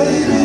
light